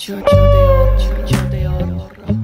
Giorgio De Oro, Giorgio De Oro.